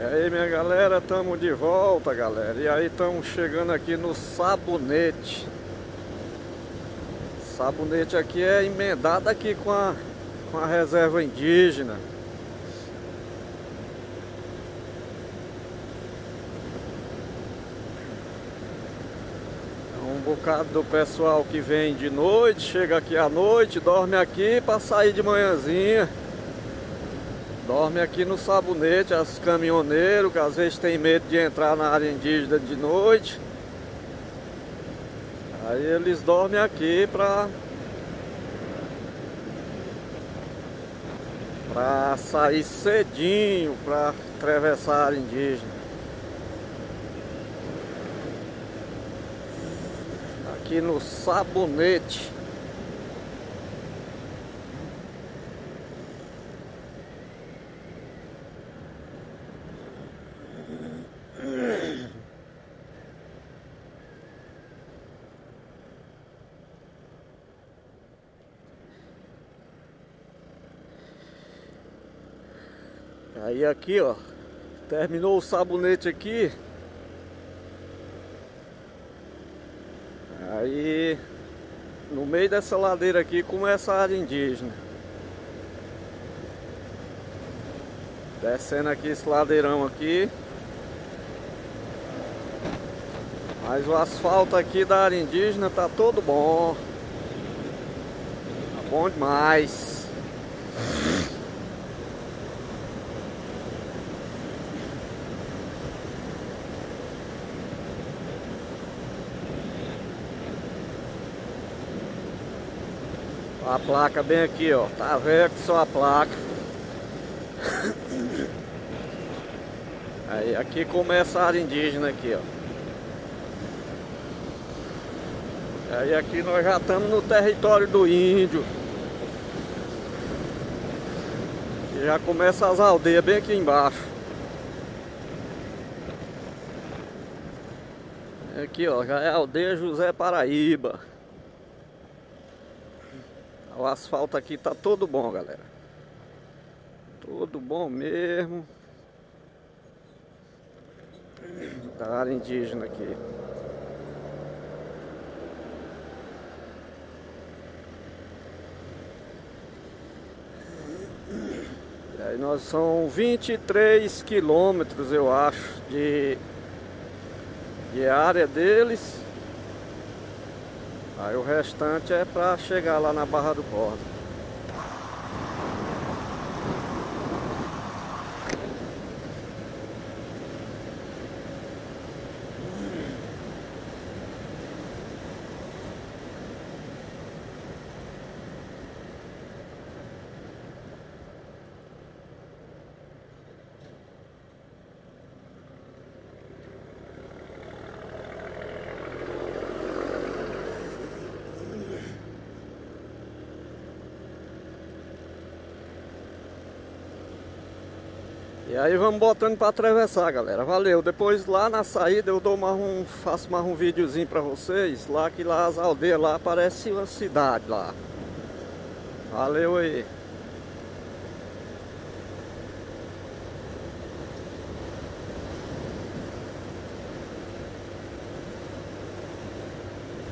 E aí minha galera, estamos de volta galera. E aí estamos chegando aqui no Sabonete. Sabonete aqui é emendado aqui com a, com a reserva indígena. É um bocado do pessoal que vem de noite, chega aqui à noite, dorme aqui para sair de manhãzinha Dorme aqui no sabonete, as caminhoneiros que às vezes tem medo de entrar na área indígena de noite. Aí eles dormem aqui pra para sair cedinho para atravessar a área indígena. Aqui no sabonete. Aí aqui, ó, terminou o sabonete aqui. Aí, no meio dessa ladeira aqui começa a área indígena. Descendo aqui esse ladeirão aqui. Mas o asfalto aqui da área indígena tá todo bom. Tá bom demais. A placa bem aqui, ó. Tá vendo só a placa. Aí aqui começa a área indígena aqui, ó. Aí aqui nós já estamos no território do índio. E já começa as aldeias bem aqui embaixo. Aqui ó, já é a aldeia José Paraíba. O asfalto aqui tá todo bom, galera. Todo bom mesmo. Da área indígena aqui. aí nós são 23 quilômetros, eu acho, de, de área deles. Aí o restante é para chegar lá na Barra do Corda. E aí vamos botando para atravessar, galera. Valeu. Depois lá na saída eu dou mais um, faço mais um videozinho para vocês, lá que lá as aldeias lá parece uma cidade lá. Valeu aí.